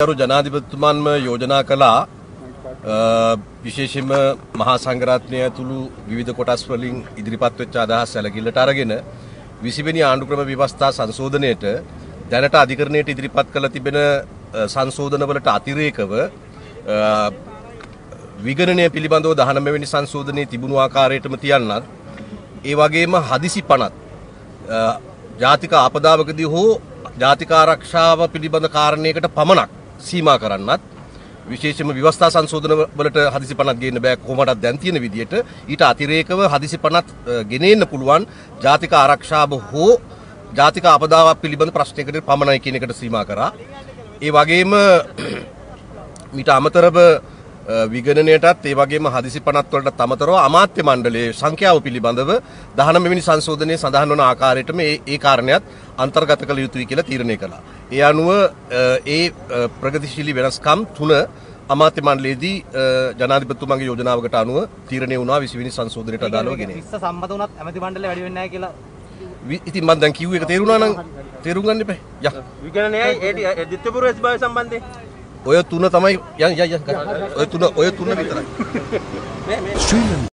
ගරු ජනාධිපතිතුමන්ම යෝජනා කළා අ, විශේෂයෙන්ම මහා සංඝරත්නය ඇතුළු විවිධ කොටස් වලින් ඉදිරිපත් වෙච්ච අදහස් සැලකිල්ලට අරගෙන 20 වෙනි ආණ්ඩුක්‍රම ව්‍යවස්ථා සංශෝධනයේට දැනට අධිකරණයට ඉදිරිපත් කළ තිබෙන අ, සංශෝධනවලට අතිරේකව අ, විගණනය පිළිබඳව 19 වෙනි සංශෝධනයේ තිබුණු ආකාරයටම තියන්නත් ඒ වගේම හදිසි පනත් අ, ජාතික ආපදාවකදී හෝ ජාතික ආරක්ෂාව පිළිබඳ කාරණයකට පමණක් සීමා කරන්නත් විශේෂම ව්‍යවස්ථා සංශෝධන වලට හදිසි පනත් ගේන්න බෑ කොහොමඩක් දැන් තියෙන විදිහට ඊට අතිරේකව හදිසි පනත් අ, ගෙනෙන්න පුළුවන් ජාතික ආරක්ෂාව හෝ ජාතික ආපදාවක් පිළිබඳ ප්‍රශ්නයකට පමණයි කියන එකට සීමා කරා. ඒ වගේම මීට අමතරව අ, විගණනයටත් ඒ වගේම හදිසි පනත් වලට අමතරව අමාත්‍ය මණ්ඩලයේ සංඛ්‍යාව පිළිබඳව 19 වෙනි සංශෝධනයේ සඳහන් වන ආකාරයටම ඒ ඒ කාරණයක් අන්තර්ගත කළ යුතුයි කියලා තීරණය කළා. ඒ අනුව ඒ ප්‍රගතිශීලී වෙනස්කම් තුන අමාත්‍ය මණ්ඩලයේදී ජනාධිපතිතුමාගේ යෝජනාවකට අනුව තීරණය වුණා 20 වෙනි සංශෝධනයට අදාළව ගෙන. විස්ස සම්මත වුණත් ඇමති මණ්ඩලය වැඩි වෙන්නේ නැහැ කියලා ඉතින් මම දැන් කිව්ව එක තේරුණා නම් තේරුම් ගන්න එපා. යා. විගණනයයි ඒ දිත්‍යපුර ස්භාව සම්බන්ධය ඔය තුන තමයි යන් යන් යන්. ඔය තුන ඔය තුන විතරයි. Sri Lanka